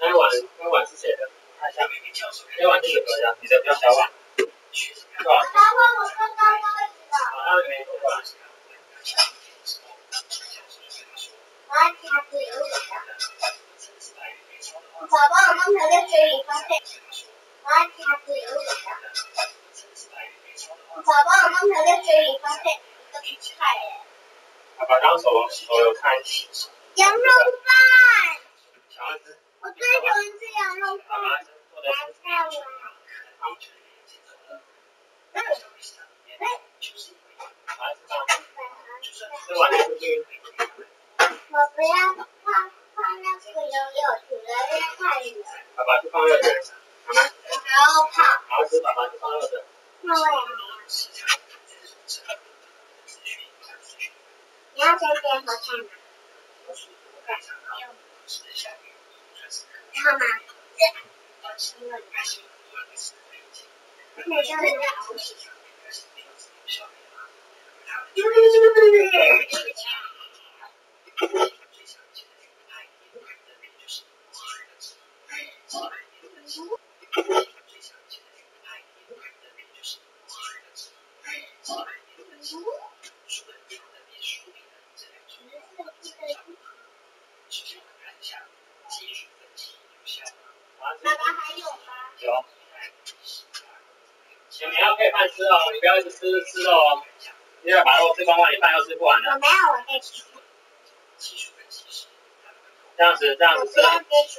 那碗那碗是谁的？看一下，那碗是谁的？你小碗，是吧？我刚刚那的。宝宝，我刚才在水里发现，我要加自由水的。宝宝，我刚才在水里发现一个菜耶，爸爸刚手手有看，羊肉饭。我最喜欢吃羊肉爸饭。爸做的白菜碗。好，嗯。哎，小孩子吧，这碗出去，我不要放放那个游泳池的，因为太远。爸爸去放热水，好吗？我还要泡。好吃，爸爸去放热水。那我也要。你要先点火菜吗？要吗？这。因为那就是好吃。爸爸还有吗？有。你们要配饭吃哦，你不要一直吃吃肉哦，因为把肉吃光光，你饭又吃不完了。我没有，我在吃。这样子这样我子吃啊不要，别吃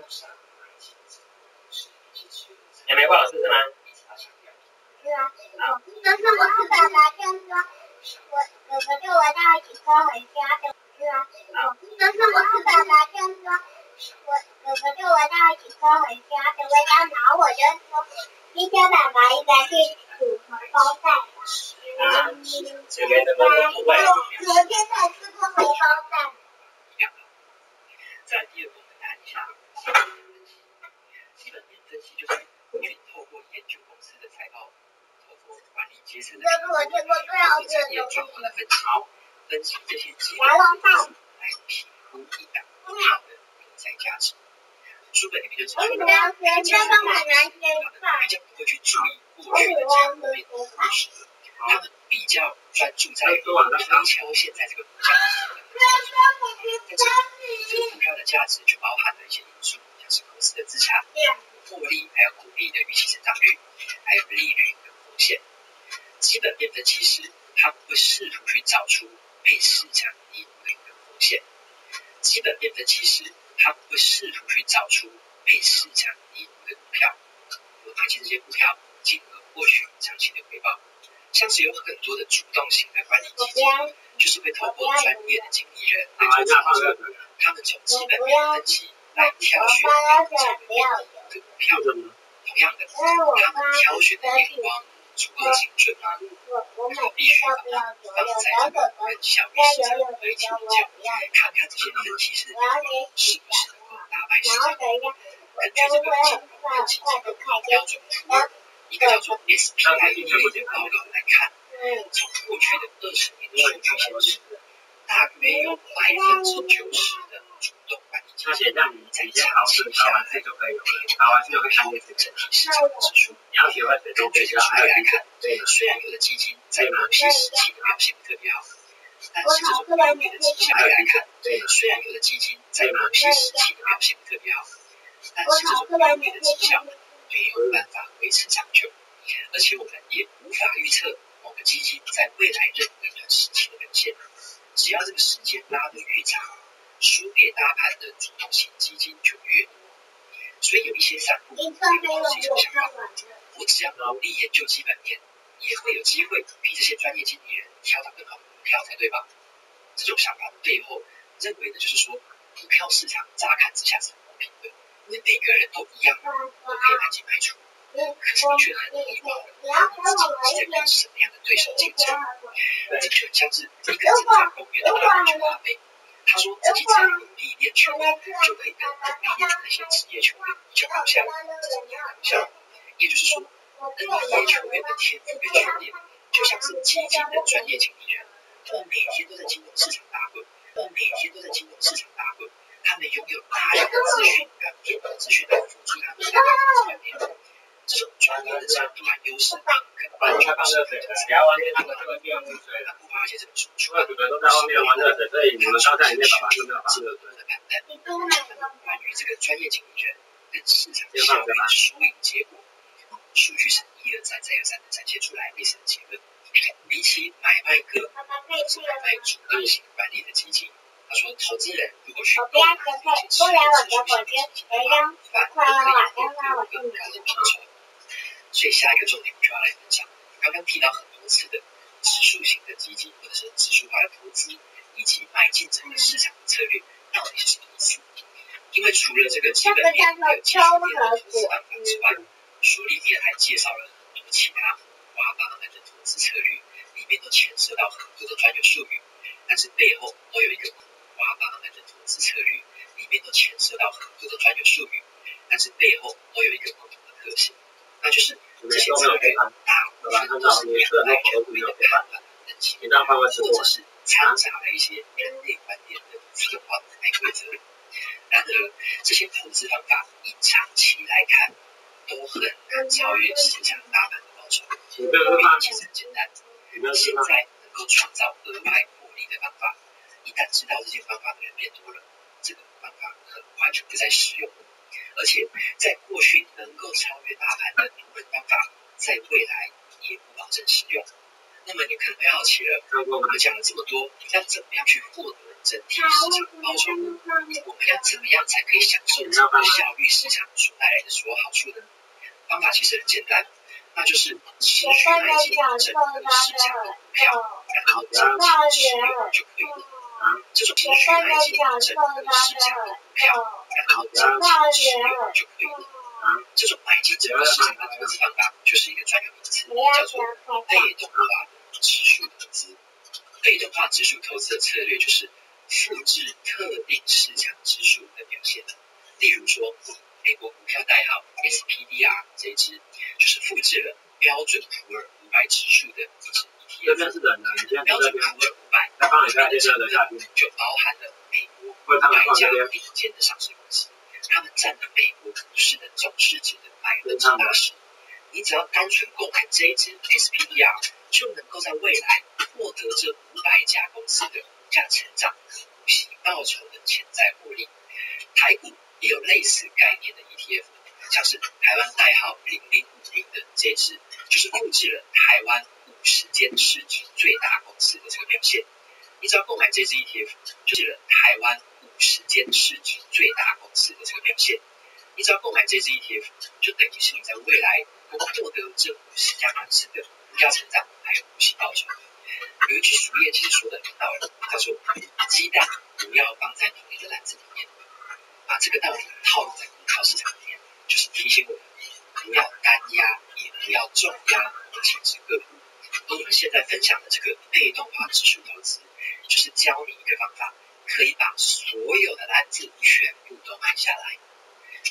吗？你们不好吃是吗？是啊，那是我是爸爸就说，我哥哥就我要一起拖回家的，是啊，那是我是爸爸就说，我哥哥就我要一起拖回家的味道，然后我就说，今天爸爸应该去煮荷包蛋吧。啊，这边怎么不会？昨天才吃过荷包蛋。在第二个我们谈一下基本面分析，就是去透过研究公司的财报，透过管理阶层的这是我见过最好吃的产业东西专门的分析，分析这些基本羊肉。来评估一档好的内在价值。书本里面就指我喜出了，他们比。较不会去注意过去的欢吃产业蔬菜。他们比较专注在当前现在这个股价的这个这个股票的价值就包含了一些因素，像是公司的资产、获利，还有股利的预期成长率，还有利率跟风险。基本面分析师他们会试图去找出被市场低估的一个风险。基本面分析师他们会试图去找出被市场低估的股票，有哪些这些股票，进而获取长期的回报。像是有很多的主动型的管理基金，就是会透过专业的经理人来做操作，他们从基本面分析来挑选这个股票。同样的，他们挑选的眼光足够精准吗？必须把它放在跟小鱼市场做一起比较，看看这些分析师是不是能够打败市场。根据这个经管分析这个标准图。一个叫做 SPI 的报告来看，从过去的二十年的数据显示，大约有百分之九十的主动管理基金在长期下来都会有高于整体市场指数。根据这个数据来看，虽然有的基金在某些时期表现特别好，但是这种单月的绩效来看，虽然有的基金在某些时期表现特别好，但是这种单月的绩效。没有办法维持长久，而且我们也无法预测某个基金在未来任何一段时期的表现。只要这个时间拉得越长，输给大盘的主动型基金就越多。所以有一些散户会抱着这种想法：我只要努力研究基本面，也会有机会比这些专业经理人挑到更好的股票才对吧？这种想法的背后，认为的就是说，股票市场乍看之下是公平的。因为每个人都一样，都可以买进卖出，可是你却很容易忘了自己在跟什么样的对手竞争。这就很像是一个正在公园的大球阿妹，他说自己只要努力练球，就可以跟更厉害的那些职业球员比较高下。像，也就是说，NBA 球员的天赋跟训练，就像是基金的专业经理人，他们每天都在金融市场打滚，每天都在金融市场打滚。他们拥有大量的资讯，跟电脑资讯来辅助他们的专业。这种专业的这样独特优势，完全放热水，不要忘记那个这个地方水了。不发现这本书，除了主角都在外面玩热水，所以你们刚才里面爸爸就没有放热水。关于这个专业经理人跟市场效率输赢结果，数据是一而再再而三的展现出来类似的结论。比起买卖个股，是买卖主动型管理的基金。他说：“投资人如果去购买一些持有指数型基金的话，反而可以获得更高的报酬。所以下一个重点我就要来分享，刚刚提到很多次的指数型的基金或者是指数化的投资，以及迈进整个市场的策略到底是什么意思？因为除了这个基本面还有技术面的投资方法之外，书里面还介绍了很多其他花八门的投资策略，里面都牵涉到很多的专有术语，但是背后都有一个。”花八门的投资策略里面都牵涉到很多的专业术语，但是背后都有一个共同的特性，那就是这些策略大部分都是仰赖权威的判断分析，或者是掺杂了一些人类观点的自动化的规则。然而，这些投资方法以长期来看都很难超越市场大盘的报酬。原因其实很简单，现在能够创造额外获利的方法。一旦知道这些方法的人变多了，这个方法很快就不再适用。而且在过去能够超越大盘的部分方法，在未来也不保证适用。那么你可能会好奇了，我们讲了这么多，你要怎么样去获得整体市场报酬？我们要怎么样才可以享受这个效率市场所带来的所有好处呢？方法其实很简单，那就是持续买进整个市场的股票，然后长期持有就可以了。这种持续买进整个市场的股票，然后长期持有就可以了。这种买进整个市场的投资方法，就是一个专有名词，叫做被动化数投资。被动化指数投资的策略就是复制特定市场指数的表现。例如说，美国股票代号 SPDR 这一支，就是复制了标准普尔五百指数的一支。这边是冷的，你现在标准普尔五百，那放一下，接着的下边就包含了美国百家顶尖的上市公司，他们占了美国股市的总市值的百分之八十。你只要单纯购买这一支 SPDR，就能够在未来获得这五百家公司的股价成长、股息报酬的潜在获利。台股也有类似概念的 ETF，像是台湾代号零零五零的这支，就是复制了台湾五十间市值最大公司的这个表现。你只要购买这支 ETF，就是了台湾五十间市值最大公司的这个表现。你只要购买这支 ETF，就等于是你在未来能够获得这五十家公司的股价成长还有股息报酬。有一句俗谚其实说的很道理，他说鸡蛋不要放在同一个篮子里面。把这个道理套用在股票市场里面，就是提醒我们不要单压，也不要重压某几只个股。而我们现在分享的这个被动化指数投资，就是教你一个方法，可以把所有的篮子全部都买下来。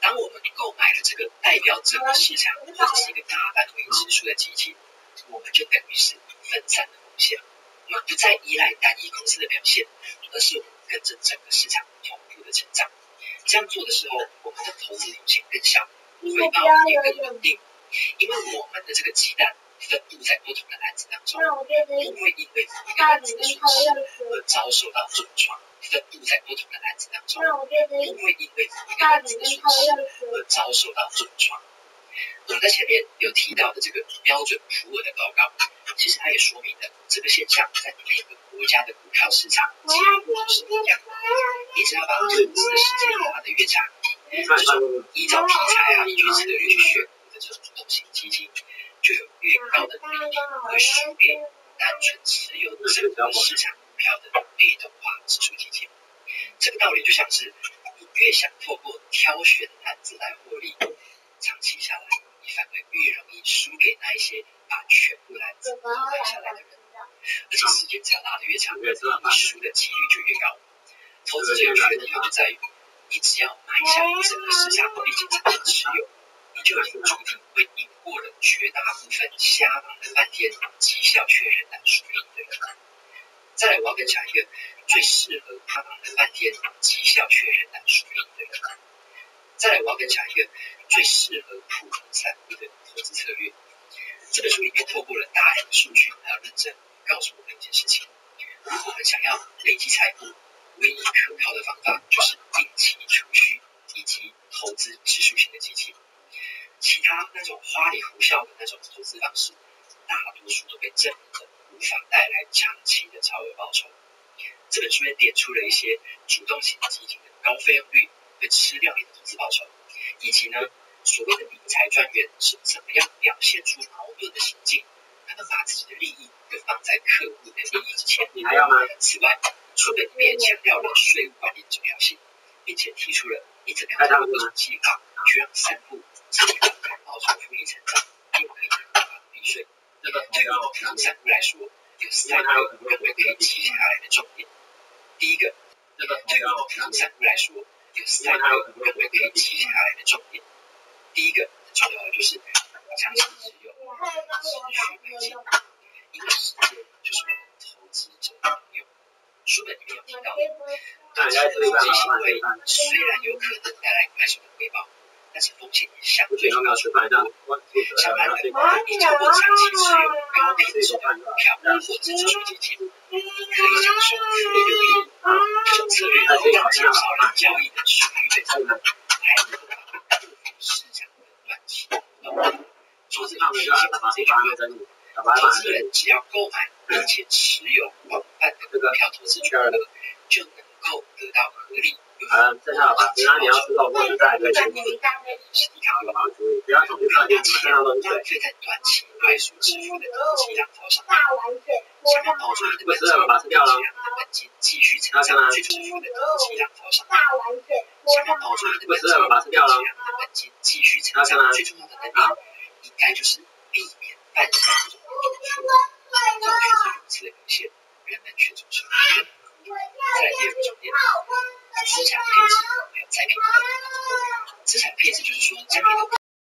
当我们购买了这个代表整个市场散了风险。我们不再依赖单一公司的表现，而是我们跟着整个市场同步的成长。这样做的时候，我们的投资风险更小，回报也更稳定。因为我们的这个鸡蛋分布在不同的篮子当中，不会因为某一个篮子的损失而遭受到重创；分布在不同的篮子当中，不会因为某一个篮子的损失而遭受到重创。我们在前面有提到的这个标准普尔的报告，其实它也说明了这个现象在每个国家的股票市场几乎都是一样的。你只要把投资的时间拉得越长，就是依照题材啊、依据策略去选股的这种主动型基金，就有越高的比例会输给单纯持有整个市场股票的被动化指数基金。这个道理就像是你越想透过挑选单子来获利，长期下来你反而越容易输给那一些把全部篮子都买下来的人。而且时间只要拉得越长，你输的几率就越高。投资最有趣的地方就在于，你只要买下整个市场并且长期持有，你就已经注定会赢过了绝大部分瞎忙了半天绩效确认单输赢的人。再来，我要分享一个最适合他忙了半天绩效确认单输赢的人。再来，我要分享一个最适合普通散户的投资策略。这本书里面透过了大量的数据还有认证，告诉我们一件事情：如果我们想要累积财富，唯一可靠的方法就是定期储蓄以及投资指数型的基金。其他那种花里胡哨的那种投资方式，大多数都被证明的无法带来长期的超额报酬。这本书也点出了一些主动型基金的高费用率会吃掉你的投资报酬，以及呢所谓的理财专员是怎么样表现出矛盾的行径，他们把自己的利益都放在客户的利益之前。你。还要吗？此外，书本里面强调了税务管理的重要性，并且提出了你。怎么样通过这种计划去让散户既能保存复利成长，又可以合法避税。那么对于普通散户来说，有三个认为可以记下来的重点。第一个，那么对于普通散户来说，有三个认为可以记下来的重点。第一个很重要的就是长期持有，持续买进，因为时间就是我们投资者的朋友。书本里面有提到，短期的投资行为虽然有可能带来快速的回报，但是风险也相对高。相反的，你透过长期持有高品质的股票或者指数基金，在在行动。不要总是看见什么身上的水，来数支的几张头像，想要，支付的几张头像，想要跑出，不知道把它掉了。继续继续继续支付的几张应该就是避免犯错误，就可以的表现圆满全出。再见，再见。资产配置没有再平的资产配置就是说再平